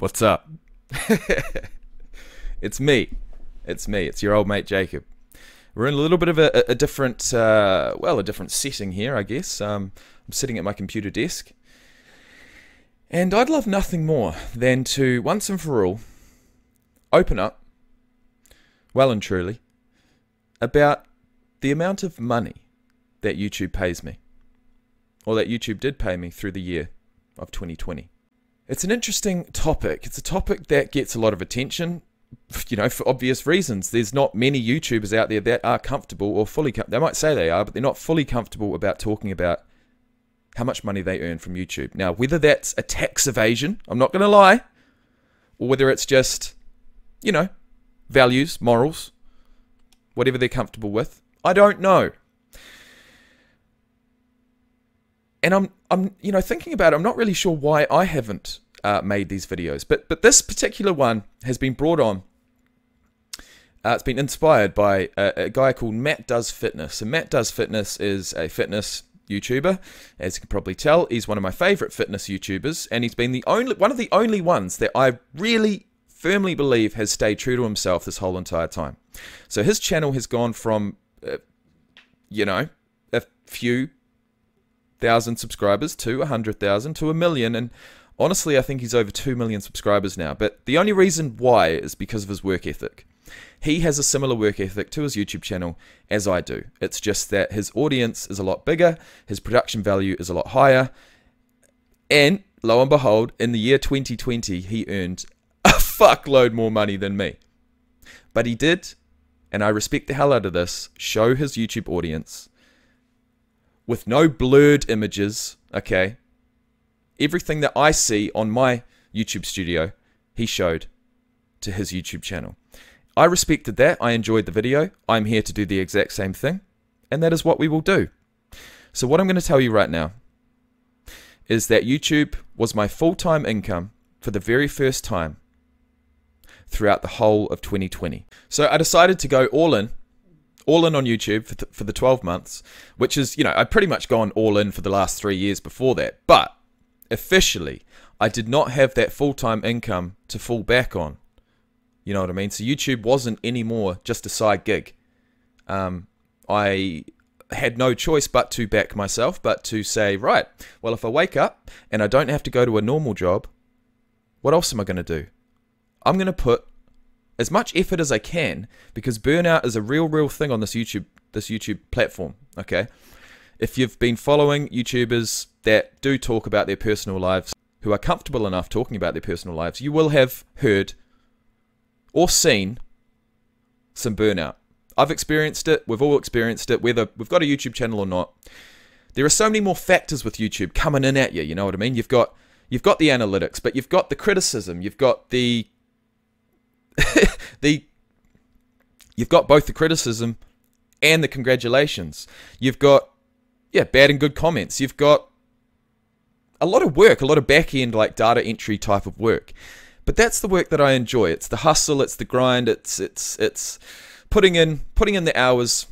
What's up? it's me. It's me. It's your old mate Jacob. We're in a little bit of a, a different, uh, well, a different setting here, I guess. Um, I'm sitting at my computer desk. And I'd love nothing more than to, once and for all, open up, well and truly, about the amount of money that YouTube pays me, or that YouTube did pay me through the year of 2020. It's an interesting topic. It's a topic that gets a lot of attention, you know, for obvious reasons. There's not many YouTubers out there that are comfortable or fully, com- they might say they are, but they're not fully comfortable about talking about how much money they earn from YouTube. Now, whether that's a tax evasion, I'm not going to lie, or whether it's just, you know, values, morals, whatever they're comfortable with, I don't know. And I'm, I'm, you know, thinking about it. I'm not really sure why I haven't uh, made these videos, but but this particular one has been brought on. Uh, it's been inspired by a, a guy called Matt Does Fitness, and Matt Does Fitness is a fitness YouTuber. As you can probably tell, he's one of my favorite fitness YouTubers, and he's been the only one of the only ones that I really firmly believe has stayed true to himself this whole entire time. So his channel has gone from, uh, you know, a few thousand subscribers to a hundred thousand to a million, and honestly, I think he's over two million subscribers now. But the only reason why is because of his work ethic. He has a similar work ethic to his YouTube channel as I do. It's just that his audience is a lot bigger, his production value is a lot higher, and lo and behold, in the year 2020, he earned a fuckload more money than me. But he did, and I respect the hell out of this, show his YouTube audience with no blurred images, okay? Everything that I see on my YouTube studio, he showed to his YouTube channel. I respected that. I enjoyed the video. I'm here to do the exact same thing. And that is what we will do. So, what I'm going to tell you right now is that YouTube was my full time income for the very first time throughout the whole of 2020. So, I decided to go all in, all in on YouTube for, th- for the 12 months, which is, you know, I'd pretty much gone all in for the last three years before that. But officially, I did not have that full time income to fall back on you know what I mean? So YouTube wasn't anymore just a side gig. Um, I had no choice but to back myself, but to say, right, well, if I wake up and I don't have to go to a normal job, what else am I going to do? I'm going to put as much effort as I can because burnout is a real, real thing on this YouTube this YouTube platform. Okay, if you've been following YouTubers that do talk about their personal lives, who are comfortable enough talking about their personal lives, you will have heard or seen some burnout. I've experienced it. We've all experienced it, whether we've got a YouTube channel or not. There are so many more factors with YouTube coming in at you. You know what I mean? You've got you've got the analytics, but you've got the criticism. You've got the the you've got both the criticism and the congratulations. You've got yeah, bad and good comments. You've got a lot of work, a lot of back end like data entry type of work. But that's the work that I enjoy. It's the hustle, it's the grind, it's it's it's putting in putting in the hours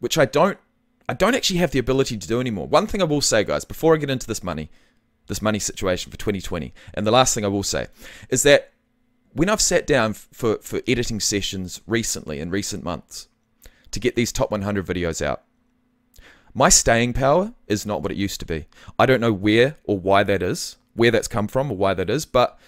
which I don't I don't actually have the ability to do anymore. One thing I will say guys, before I get into this money, this money situation for 2020, and the last thing I will say is that when I've sat down for for editing sessions recently in recent months to get these top 100 videos out, my staying power is not what it used to be. I don't know where or why that is, where that's come from or why that is, but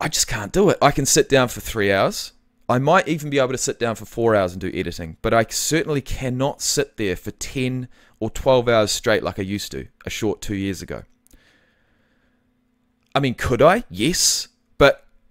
I just can't do it. I can sit down for three hours. I might even be able to sit down for four hours and do editing, but I certainly cannot sit there for 10 or 12 hours straight like I used to a short two years ago. I mean, could I? Yes.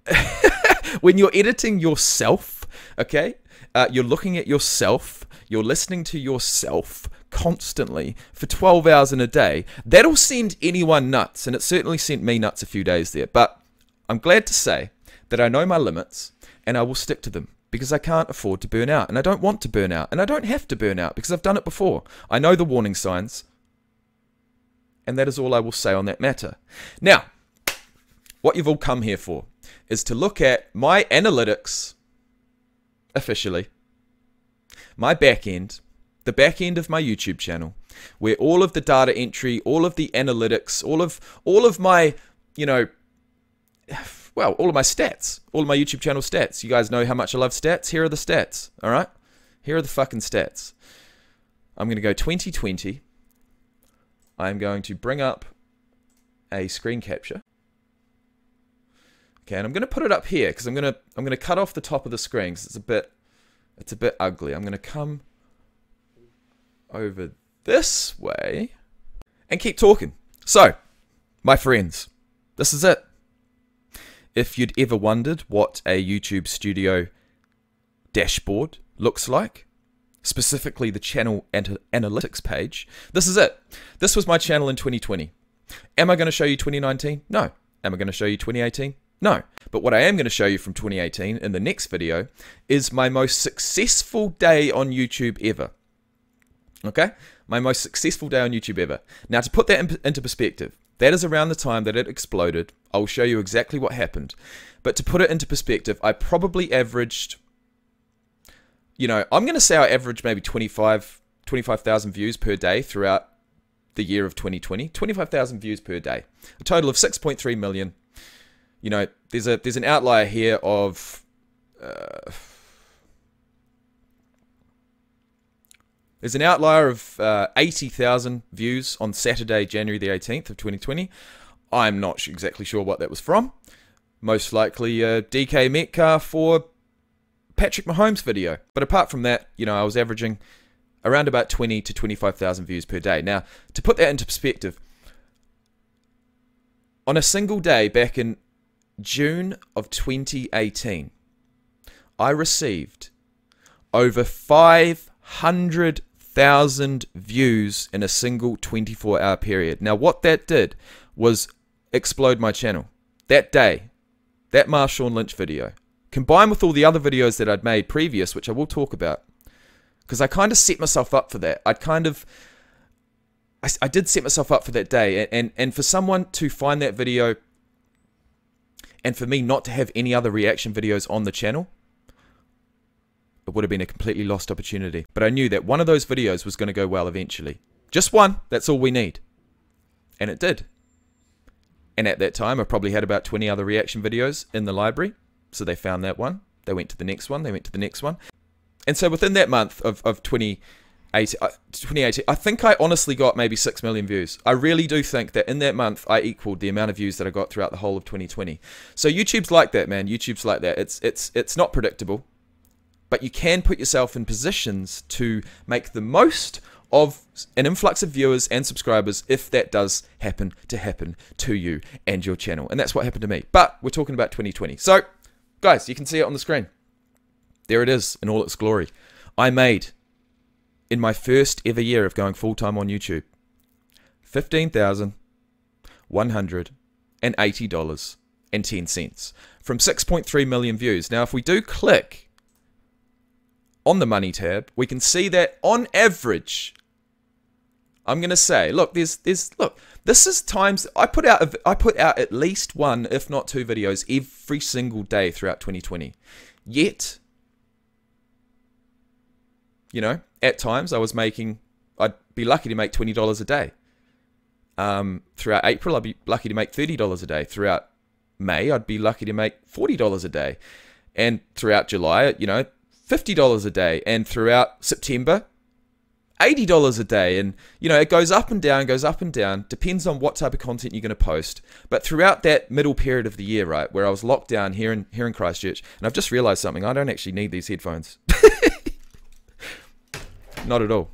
When you're editing yourself, okay, uh, you're looking at yourself, you're listening to yourself constantly for 12 hours in a day, that'll send anyone nuts. And it certainly sent me nuts a few days there. But I'm glad to say that I know my limits and I will stick to them because I can't afford to burn out and I don't want to burn out and I don't have to burn out because I've done it before. I know the warning signs. And that is all I will say on that matter. Now, what you've all come here for is to look at my analytics officially, my back end, the back end of my YouTube channel, where all of the data entry, all of the analytics, all of all of my, you know, well, all of my stats, all of my YouTube channel stats. You guys know how much I love stats. Here are the stats, all right? Here are the fucking stats. I'm going to go 2020. I'm going to bring up a screen capture. Okay, and I'm going to put it up here because I'm going to I'm going to cut off the top of the screen because it's a bit it's a bit ugly. I'm going to come over this way and keep talking. So, my friends, this is it. If you'd ever wondered what a YouTube studio dashboard looks like, specifically the channel analytics page, this is it. This was my channel in 2020. Am I going to show you 2019? No. Am I going to show you 2018? No. But what I am going to show you from 2018 in the next video is my most successful day on YouTube ever. Okay? My most successful day on YouTube ever. Now, to put that in, into perspective, that is around the time that it exploded. I'll show you exactly what happened. But to put it into perspective, I probably averaged, you know, I'm going to say I averaged maybe 25 25,000 views per day throughout the year of 2020. 25,000 views per day. A total of 6.3 million. You know, there's a there's an outlier here of uh, There's an outlier of uh, 80,000 views on Saturday, January the 18th of 2020. I'm not exactly sure what that was from. Most likely uh, DK Metcalf for Patrick Mahomes video. But apart from that, you know, I was averaging around about 20 to 25,000 views per day. Now, to put that into perspective, on a single day back in June of 2018, I received over 500 thousand views in a single 24 hour period. Now, what that did was explode my channel. That day, that Marshawn Lynch video, combined with all the other videos that I'd made previous, which I will talk about, because I kind of set myself up for that. I'd kind of, I, I did set myself up for that day, and, and, and for someone to find that video and for me not to have any other reaction videos on the channel, it would have been a completely lost opportunity. But I knew that one of those videos was going to go well eventually. Just one, that's all we need. And it did. And at that time, I probably had about 20 other reaction videos in the library. So they found that one. They went to the next one. They went to the next one. And so within that month of, of 20 uh, 2018, I think I honestly got maybe 6 million views. I really do think that in that month, I equaled the amount of views that I got throughout the whole of 2020. So YouTube's like that, man. YouTube's like that. It's, it's, it's not predictable, but you can put yourself in positions to make the most of an influx of viewers and subscribers if that does happen to happen to you and your channel. And that's what happened to me. But we're talking about 2020. So, guys, you can see it on the screen. There it is in all its glory. I made in my first ever year of going full time on YouTube, $15,180.10 from 6.3 million views. Now, if we do click on the money tab, we can see that on average, I'm going to say, look, there's, there's, look, this is times, I put out, I put out at least one, if not two videos every single day throughout 2020. Yet, you know, at times I was making, I'd be lucky to make $20 a day. Um, throughout April, I'd be lucky to make $30 a day. Throughout May, I'd be lucky to make $40 a day. And throughout July, you know, $50 a day. And throughout September, $80 a day. And, you know, it goes up and down, goes up and down, depends on what type of content you're going to post. But throughout that middle period of the year, right, where I was locked down here in, here in Christchurch, and I've just realized something, I don't actually need these headphones. Not at all.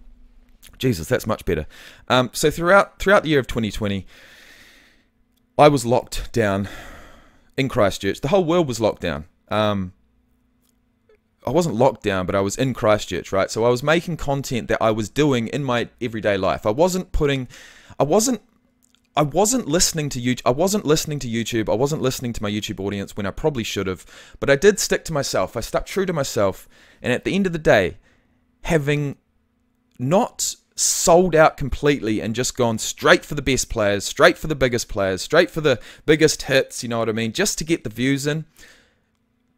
Jesus, that's much better. Um, so throughout throughout the year of 2020, I was locked down in Christchurch. The whole world was locked down. Um, I wasn't locked down, but I was in Christchurch, right? So I was making content that I was doing in my everyday life. I wasn't putting, I wasn't, I wasn't listening to YouTube. I wasn't listening to YouTube. I wasn't listening to my YouTube audience when I probably should have. But I did stick to myself. I stuck true to myself. And at the end of the day, having not sold out completely and just gone straight for the best players, straight for the biggest players, straight for the biggest hits, you know what I mean, just to get the views in.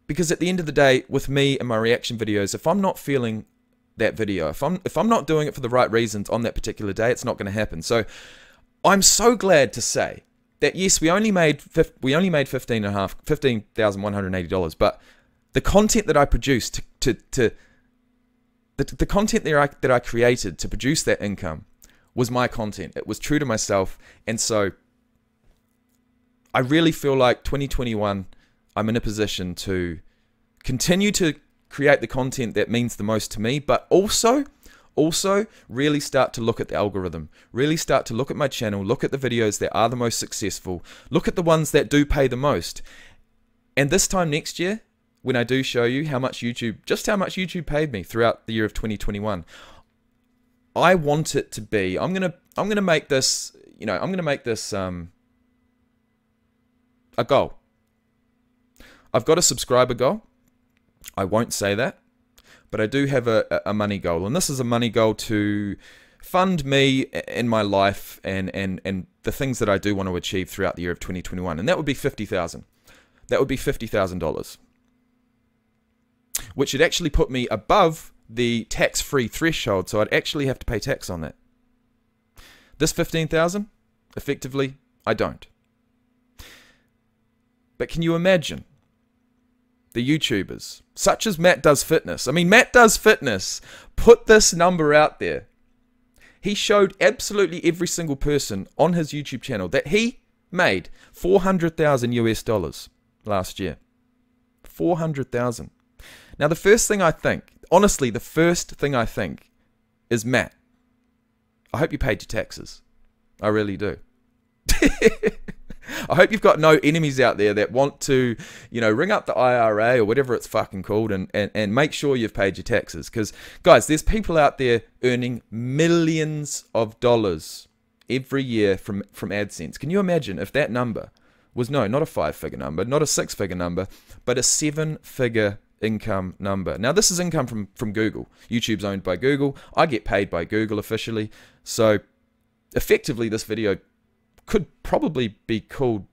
Because at the end of the day with me and my reaction videos if i'm not feeling that video if i'm if i'm not doing it for the right reasons on that particular day it's not going to happen. So i'm so glad to say that yes, we only made we only made fifteen and a half, fifteen thousand one hundred eighty dollars, but the content that I produced to to, to the, the content that I, that I created to produce that income was my content. It was true to myself, and so I really feel like 2021, I'm in a position to continue to create the content that means the most to me, but also also, really start to look at the algorithm. Really start to look at my channel, look at the videos that are the most successful, look at the ones that do pay the most. And this time next year, when I do show you how much YouTube, just how much YouTube paid me throughout the year of 2021, I want it to be. I'm gonna I'm gonna make this. You know, I'm gonna make this um, a goal. I've got a subscriber goal. I won't say that but I do have a, a money goal, and this is a money goal to fund me in my life and, and, and the things that I do want to achieve throughout the year of 2021, and that would be 50000 That would be $50,000, which would actually put me above the tax-free threshold, so I'd actually have to pay tax on that. This 15000 effectively, I don't. But can you imagine the YouTubers, such as Matt Does Fitness. I mean, Matt Does Fitness put this number out there. He showed absolutely every single person on his YouTube channel that he made 400,000 US dollars last year. 400,000. Now, the first thing I think, honestly, the first thing I think is Matt, I hope you paid your taxes. I really do. I hope you've got no enemies out there that want to, you know, ring up the IRA or whatever it's fucking called and, and, and make sure you've paid your taxes. Because, guys, there's people out there earning millions of dollars every year from, from AdSense. Can you imagine if that number was, no, not a five figure number, not a six figure number, but a seven figure income number. Now, this is income from, from Google. YouTube's owned by Google. I get paid by Google officially. So, effectively, this video could probably be called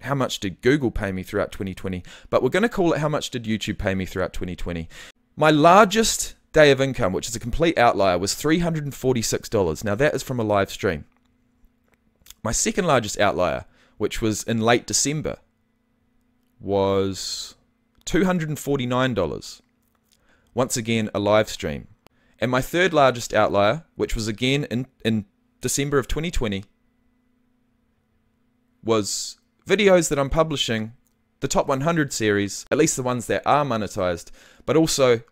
how much did Google pay me throughout 2020, but we're going to call it how much did YouTube pay me throughout 2020. My largest day of income, which is a complete outlier, was $346. Now that is from a live stream. My second largest outlier, which was in late December, was $249. Once again, a live stream. And my third largest outlier, which was again in, in December of 2020, was videos that I'm publishing, the top 100 series, at least the ones that are monetized, but also,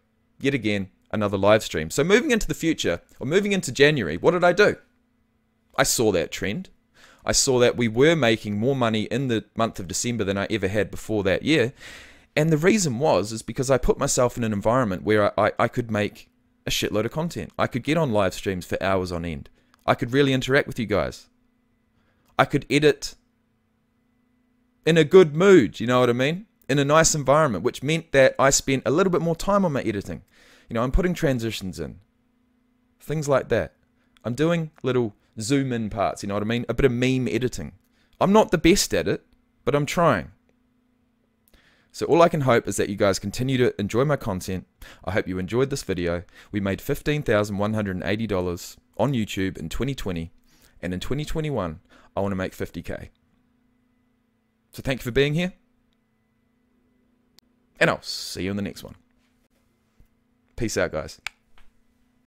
yet again, another live stream. So moving into the future, or moving into January, what did I do? I saw that trend. I saw that we were making more money in the month of December than I ever had before that year. And the reason was, is because I put myself in an environment where I, I, I could make a shitload of content. I could get on live streams for hours on end. I could really interact with you guys. I could edit in a good mood, you know what I mean? In a nice environment, which meant that I spent a little bit more time on my editing. You know, I'm putting transitions in, things like that. I'm doing little zoom in parts, you know what I mean? A bit of meme editing. I'm not the best at it, but I'm trying. So all I can hope is that you guys continue to enjoy my content. I hope you enjoyed this video. We made $15,180 on YouTube in 2020, and in 2021, I want to make 50k. So thank you for being here. And I'll see you in the next one. Peace out, guys.